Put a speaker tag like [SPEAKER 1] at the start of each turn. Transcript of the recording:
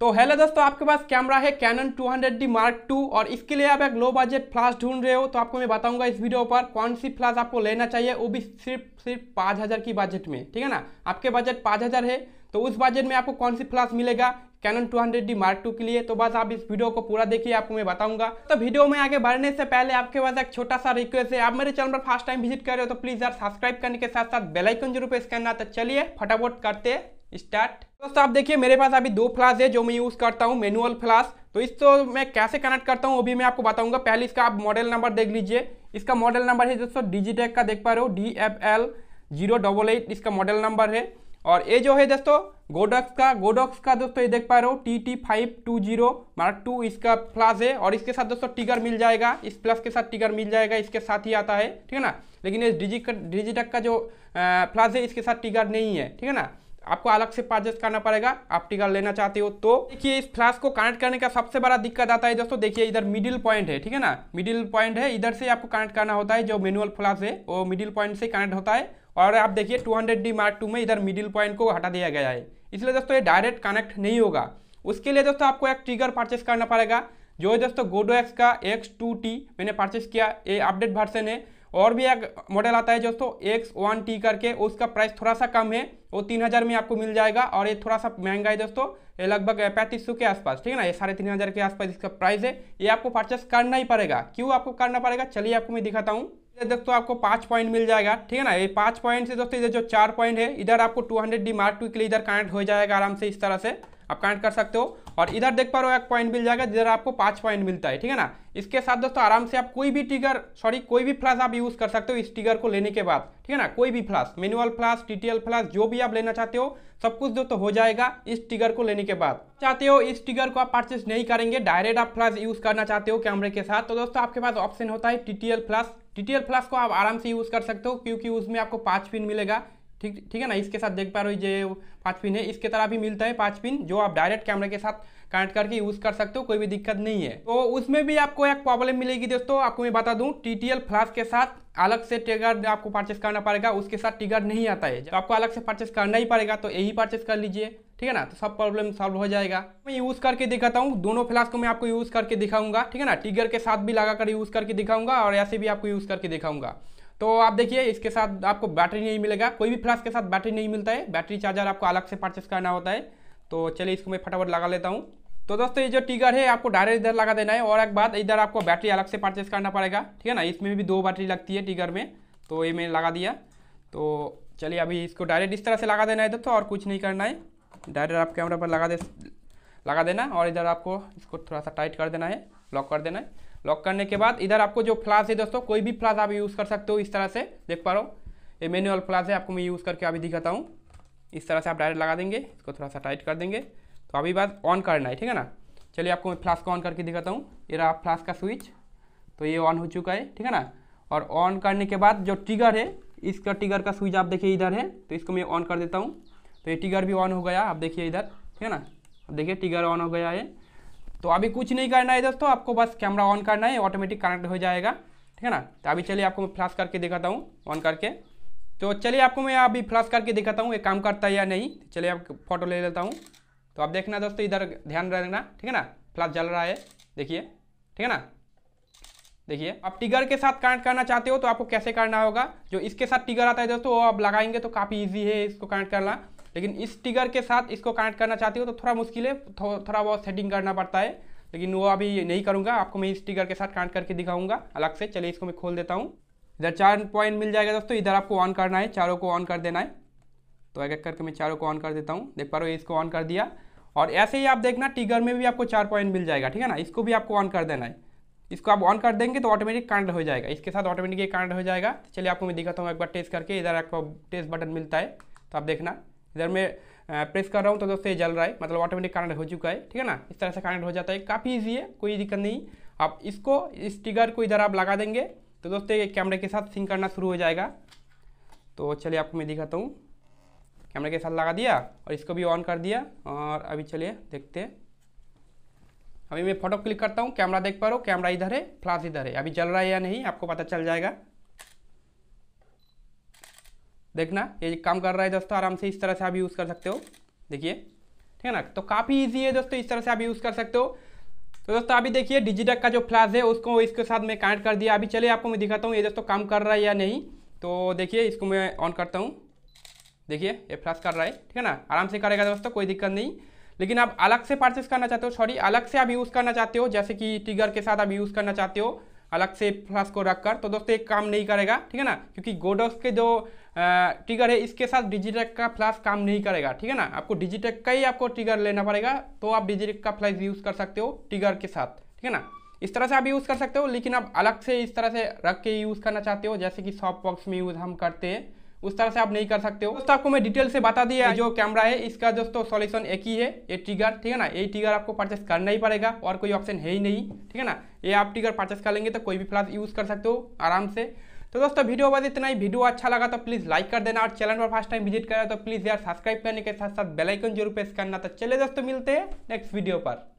[SPEAKER 1] तो हेलो दोस्तों, आपके पास कैमरा है कैनन 200D Mark II और इसके लिए आप एक लो बजट फ्लैश ढूंढ रहे हो तो आपको मैं बताऊँगा इस वीडियो पर कौन सी फ्लैश आपको लेना चाहिए, वो भी सिर्फ़ सिर्फ़ पाँच हज़ार की बजट में, ठीक है ना? आपके बजट पाँच हज़ार है तो उस बजट में आपको कौन सी फ्लैश मिलेगा कैनन 200D Mark II के लिए? तो बस आप इस वीडियो को पूरा देखिए, आपको मैं बताऊँगा। तो वीडियो में आगे बढ़ने से पहले आपके पास एक छोटा सा रिक्वेस्ट है। आप मेरे चैनल पर फ़र्स्ट टाइम विज़िट कर रहे हो तो प्लीज़ यार सब्सक्राइब करने के साथ साथ बेलाइकन ज़रूर प्रेस करना। तो चलिए फटाफट करते स्टार्ट। दोस्तों, आप देखिए, मेरे पास अभी दो फ्लास है जो मैं यूज़ करता हूँ, मैनुअल फ्लास। तो इस तो मैं कैसे कनेक्ट करता हूँ, वो भी मैं आपको बताऊँगा। पहले इसका आप मॉडल नंबर देख लीजिए। इसका मॉडल नंबर है दोस्तों डिजिटेक का, देख पा रहे हो? D F L zero double eight इसका मॉडल नंबर है। और ये जो है दोस्तों गोडॉक्स का गोडॉक्स का दोस्तों, ये देख पा रहे हो? T T five two zero mark two इसका फ्लास है। और इसके साथ दोस्तों टिगर मिल जाएगा। इस प्लस के साथ टिगर मिल जाएगा, इसके साथ ही आता है, ठीक है ना? लेकिन ये डिजी डिजिटेक का जो फ्लास है, इसके साथ टिगर नहीं है, ठीक है ना? आपको अलग से परचेस करना पड़ेगा। आप टिकट लेना चाहते हो तो। देखिए, इस फ्लैश को कनेक्ट करने का सबसे बड़ा दिक्कत आता है दोस्तों। देखिए, इधर मिडिल पॉइंट है, ठीक है ना? मिडिल पॉइंट है, इधर से आपको कनेक्ट करना होता है जो मैनुअल फ्लैश है, वो मिडिल पॉइंट से कनेक्ट होता है। और आप देखिए 200D मार्क टू में इधर मिडिल पॉइंट को हटा दिया गया है। इसलिए दोस्तों, ये डायरेक्ट कनेक्ट नहीं होगा। उसके लिए दोस्तों, आपको एक ट्रिगर परचेस करना पड़ेगा, जो दोस्तों गोडो एक्स का एक्स टू टी मैंने परचेस किया। ये अपडेट वर्सन है। और भी एक मॉडल आता है दोस्तों एक्स वन टी करके, उसका प्राइस थोड़ा सा कम है, वो तीन हज़ार में आपको मिल जाएगा और ये थोड़ा सा महँगा है दोस्तों, ये लगभग पैंतीस सौ के आसपास, ठीक है ना, ये साढ़े तीन हज़ार के आसपास इसका प्राइस है, ये आपको परचेस करना ही पड़ेगा। क्यों आपको करना पड़ेगा? चलिए आपको मैं दिखाता हूँ। दोस्तों आपको पाँच पॉइंट मिल जाएगा, ठीक है ना, ये पाँच पॉइंट से दोस्तों इधर जो चार पॉइंट है, इधर आपको two hundred D mark two के लिए इधर कनेक्ट हो जाएगा आराम से इस तरह से। आप कनेक्ट कर सकते हो। और इधर देख पा रहे हो, एक पॉइंट मिल जाएगा, जिधर आपको पाँच पॉइंट मिलता है, ठीक है ना? इसके साथ दोस्तों, आराम से आप कोई भी टिगर सॉरी कोई भी फ्लैश आप यूज़ कर सकते हो इस टिगर को लेने के बाद, ठीक है ना? कोई भी flash manual flash TTL flash जो भी आप लेना चाहते हो, सब कुछ दोस्तों हो जाएगा इस टिगर को लेने के बाद। चाहते हो इस टिगर को आप परचेस नहीं करेंगे डायरेक्ट आप फ्लैश यूज़ करना चाहते हो कैमरे के साथ तो दोस्तों, आपके पास ऑप्शन होता है टीटीएल फ्लैश टीटीएल फ्लैश को आप आराम से यूज़ कर सकते हो, क्योंकि उसमें आपको पाँच पिन मिलेगा। ठीक ठीक है ना? इसके साथ देख पा रहे हो जो पाँच पिन है। इसके तरह भी मिलता है पाँच पिन, जो आप डायरेक्ट कैमरे के साथ कनेक्ट करके यूज़ कर सकते हो, कोई भी दिक्कत नहीं है। तो उसमें भी आपको एक प्रॉब्लम मिलेगी दोस्तों, आपको मैं बता दूँ टीटीएल फ्लैश के साथ अलग से टिगर आपको परचेस करना पड़ेगा, उसके साथ टिगर नहीं आता है। तो आपको अलग से परचेस करना ही पड़ेगा तो यही परचेस कर लीजिए, ठीक है ना? तो सब प्रॉब्लम सॉल्व हो जाएगा। मैं यूज़ करके दिखाता हूँ, दोनों फ्लैश को मैं आपको यूज़ करके दिखाऊँगा, ठीक है ना? टिगर के साथ भी लगा कर यूज़ करके दिखाऊँगा और ऐसे भी आपको यूज़ करके दिखाऊँगा। तो आप देखिए, इसके साथ आपको बैटरी नहीं मिलेगा। कोई भी फ्लैश के साथ बैटरी नहीं मिलता है। बैटरी चार्जर आपको अलग से परचेस करना होता है। तो चलिए, इसको मैं फटाफट लगा लेता हूँ। तो दोस्तों, ये जो टिगर है, आपको डायरेक्ट इधर लगा देना है और एक बात, इधर आपको बैटरी अलग से परचेस करना पड़ेगा। ठीक है ना? इसमें भी दो बैटरी लगती है टिगर में। तो ये मैंने लगा दिया। तो चलिए, अभी इसको डायरेक्ट इस तरह से लगा देना है दोस्तों, और कुछ नहीं करना है। डायरेक्ट आप कैमरा पर लगा दे लगा देना और इधर आपको इसको थोड़ा सा टाइट कर देना है लॉक कर देना है। लॉक करने के बाद इधर आपको जो फ्लास है दोस्तों, कोई भी फ्लास आप यूज़ कर सकते हो इस तरह से, देख पा रहे हो। ये मैनुअल फ्लास है, आपको मैं यूज़ करके अभी दिखाता हूँ। इस तरह से आप डायरेक्ट लगा देंगे, इसको थोड़ा सा टाइट कर देंगे। तो अभी बात ऑन करना है, ठीक है ना? चलिए आपको मैं फ्लास को ऑन करके दिखाता हूँ। ये रहा फ्लास का स्विच तो ये ऑन हो चुका है, ठीक है ना? और ऑन करने के बाद जो टिगर है, इसका टिगर का स्विच आप देखिए, इधर है तो इसको मैं ऑन कर देता हूँ। तो ये टिगर भी ऑन हो गया, आप देखिए इधर, ठीक है ना? देखिए टिगर ऑन हो गया है तो अभी कुछ नहीं करना है दोस्तों, आपको बस कैमरा ऑन करना है ऑटोमेटिक कनेक्ट हो जाएगा, ठीक है ना? तो अभी चलिए आपको मैं फ्लैश करके दिखाता हूँ ऑन करके। तो चलिए आपको मैं अभी फ्लैश करके दिखाता हूँ, ये काम करता है या नहीं। चलिए आप फ़ोटो ले लेता हूँ। तो आप देखना दोस्तों, इधर ध्यान रखना, ठीक है ना? फ्लैश जल रहा है, देखिए, ठीक है ना? देखिए, आप टिगर के साथ कनेक्ट करना चाहते हो तो आपको कैसे करना होगा? जो इसके साथ टिगर आता है दोस्तों, वो आप लगाएँगे तो काफ़ी ईजी है इसको कनेक्ट करना। लेकिन इस टिगर के साथ इसको कनेक्ट करना चाहती हो तो थोड़ा मुश्किल है थो, थोड़ा बहुत सेटिंग करना पड़ता है। लेकिन वो अभी नहीं करूँगा आपको मैं इस टिगर के साथ कनेक्ट करके दिखाऊँगा अलग से। चलिए इसको मैं खोल देता हूँ। इधर चार पॉइंट मिल जाएगा दोस्तों इधर आपको ऑन करना है चारों को ऑन कर देना है। तो एक एक करके मैं चारों को ऑन कर देता हूँ। देख पा रहे हो इसको ऑन कर दिया। और ऐसे ही आप देखना टिगर में भी आपको चार पॉइंट मिल जाएगा ठीक है ना? इसको भी आपको ऑन कर देना है। इसको आप ऑन कर देंगे तो ऑटोमेटिक कांड हो जाएगा। इसके साथ ऑटोमेटिक कनेक्ट हो जाएगा। चलिए आपको मैं दिखाता हूँ एक बार टेस्ट करके। इधर आपको टेस्ट बटन मिलता है तो आप देखना। इधर मैं प्रेस कर रहा हूँ तो दोस्तों ये जल रहा है मतलब ऑटोमेटिक कनेक्ट हो चुका है, ठीक है ना? इस तरह से कनेक्ट हो जाता है, काफ़ी ईजी है, कोई दिक्कत नहीं। आप इसको, इस टिगर को इधर आप लगा देंगे तो दोस्तों ये कैमरे के साथ सिंक करना शुरू हो जाएगा। तो चलिए आपको मैं दिखाता हूँ। कैमरे के साथ लगा दिया और इसको भी ऑन कर दिया और अभी चलिए देखते हैं। अभी मैं फ़ोटो क्लिक करता हूँ कैमरा देख पा रहा हूँ कैमरा इधर है फ्लैश इधर है। अभी जल रहा है या नहीं, आपको पता चल जाएगा। देखना, ये काम कर रहा है दोस्तों, आराम से इस तरह से आप यूज़ कर सकते हो। देखिए, ठीक है ना? तो काफ़ी ईजी है दोस्तों, इस तरह से आप यूज़ कर सकते हो। तो दोस्तों, अभी देखिए डिजिटेक का जो फ्लैश है, उसको इसके साथ मैं कनेक्ट कर दिया। अभी चलिए, आपको मैं दिखाता हूँ, ये दोस्तों काम कर रहा है या नहीं। तो देखिए, इसको मैं ऑन करता हूँ। देखिए, ये फ्लैश कर रहा है, ठीक है ना? आराम से करेगा दोस्तों, कोई दिक्कत नहीं। लेकिन आप अलग से परचेस करना चाहते हो सॉरी अलग से आप यूज़ करना चाहते हो, जैसे कि टिगर के साथ आप यूज़ करना चाहते हो, अलग से फ्लैश को रख कर तो दोस्तों, एक काम नहीं करेगा, ठीक है ना? क्योंकि गोडोस के जो टिगर है, इसके साथ डिजिटेक का फ्लैश काम नहीं करेगा, ठीक है ना? आपको डिजिटेक का ही आपको टिगर लेना पड़ेगा तो आप डिजिटेक का फ्लैश यूज़ कर सकते हो टिगर के साथ, ठीक है ना? इस तरह से आप यूज़ कर सकते हो, लेकिन आप अलग से इस तरह से रख के यूज़ करना चाहते हो, जैसे कि सॉफ्ट बॉक्स में यूज़ हम करते हैं, उस तरह से आप नहीं कर सकते हो। दोस्तों, आपको मैं डिटेल से बता दिया, जो कैमरा है, इसका दोस्तों सॉल्यूशन एक ही है, ये ट्रिगर ठीक है ना? ये ट्रिगर आपको परचेस करना ही पड़ेगा, और कोई ऑप्शन है ही नहीं, ठीक है ना? ये आप ट्रिगर परचेस कर लेंगे तो कोई भी फ्लैश यूज़ कर सकते हो, आराम से। तो दोस्तों, वीडियो बस इतना ही। वीडियो अच्छा लगा तो प्लीज़ लाइक कर देना और चैनल पर फ़र्स्ट टाइम विज़िट करा तो प्लीज़ यार सब्सक्राइब करने के साथ साथ बेलाइकन ज़रूर प्रेस करना। तो चले दोस्तों, मिलते हैं नेक्स्ट वीडियो पर।